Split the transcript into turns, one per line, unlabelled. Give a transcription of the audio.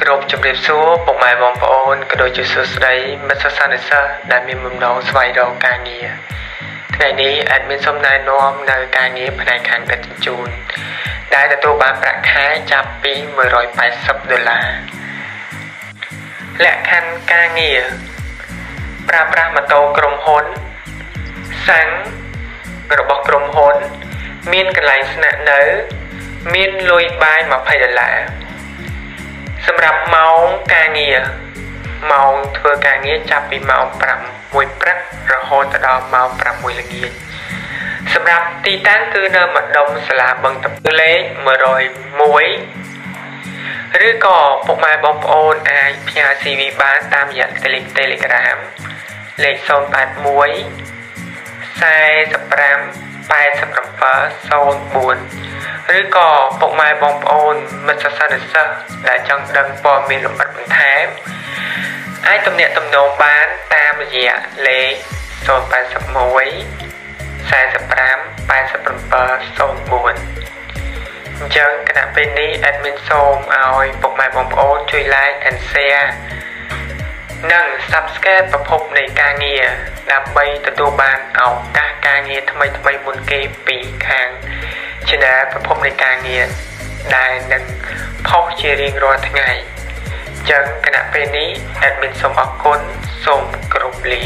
គោរពជំរាបសួរពុកម៉ែបងប្អូនក៏ដូចជាសួស្តីមិត្តសិស្សនិស្សិតដែលមានបំណងស្វែងរកការងារថ្ងៃនេះ admin សូមណែនាំនៅការងារផ្នែកខាងដឹកជញ្ជូនដែលទទួលបានប្រាក់ខែចាប់ពី180ដុល្លារលក្ខខណ្ឌការងារប្រើប្រាស់ម៉ូតូក្រុមហ៊ុនសាំងរបស់ក្រុមហ៊ុនមានកន្លែងស្នាក់នៅ មានលុយបាយ20ដុល្លារ សម្រាប់ម៉ោងការងារម៉ោងធ្វើការងារចាប់ពីម៉ោង5មួយព្រឹករហូតដល់ម៉ោង6ល្ងាចសម្រាប់ទីតាំងគឺនៅម្ដុំសាលាបឹងតពលេខ101ឬក៏ពុកម៉ែបងប្អូនអាចផ្ញើ CV បានតាមរយៈ Telegram លេខ081 45 8704 ឬក៏ពុកម៉ែបងប្អូនមិត្តសិស្សនិស្សិតដែលចង់ដឹងព័ត៌មានលម្អិតបន្ថែមអាចទំនាក់ទំនងបានតាមរយៈលេខ081 45 8704អញ្ចឹងគណៈពេលនេះ admin សូមឲ្យពុកម៉ែបងប្អូនជួយ like and share និង Subscribe ប្រភពនៃការងារដើម្បីទទួលបានឱកាសការងារថ្មីថ្មីមុនគេពី ខាង Channel ប្រភពនៃការងារដែលនឹងផុសជារៀងរាល់ថ្ងៃអញ្ចឹងគណៈពេលនេះ admin សូមអរគុណសូមគោរពលា